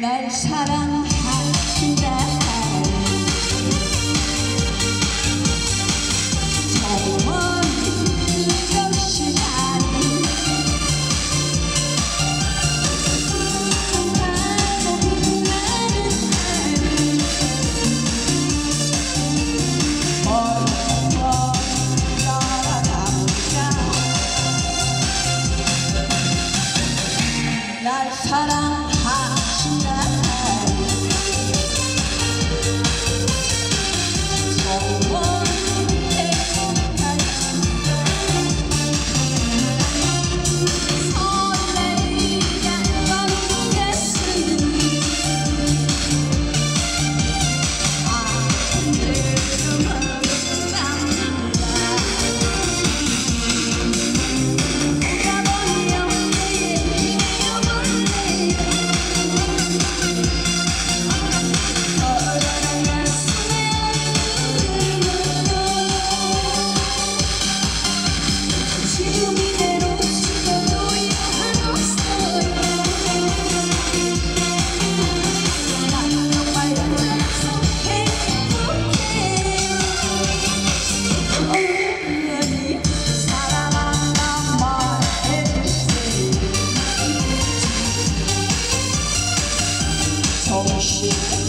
来，莎拉。同时。